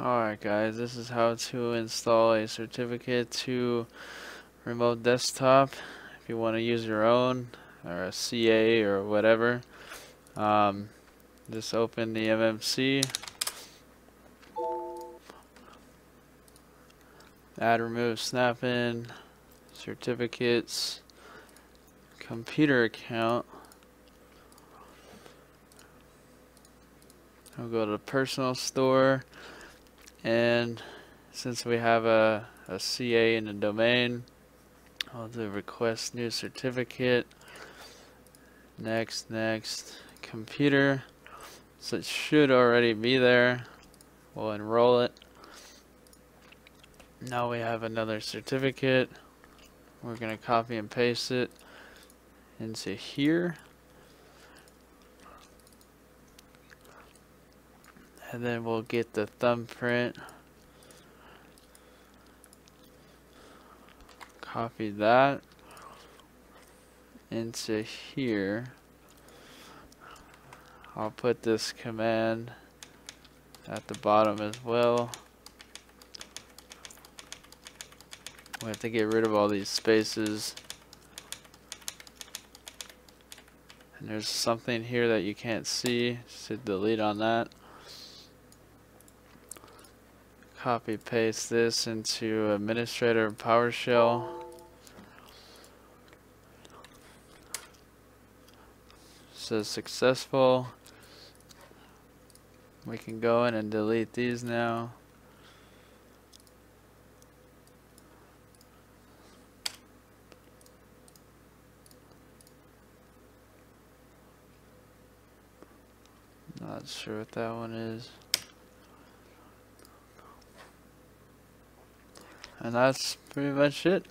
Alright guys, this is how to install a certificate to remote desktop if you want to use your own or a CA or whatever. Um, just open the MMC, add remove snap-in, certificates, computer account. I'll go to the personal store and since we have a, a CA in the domain I'll do request new certificate. Next next computer. So it should already be there. We'll enroll it. Now we have another certificate. We're gonna copy and paste it into here and then we'll get the thumbprint. Copy that into here. I'll put this command at the bottom as well. We have to get rid of all these spaces. And there's something here that you can't see. So delete on that copy paste this into administrator PowerShell. Says successful. We can go in and delete these now. Not sure what that one is And that's pretty much it.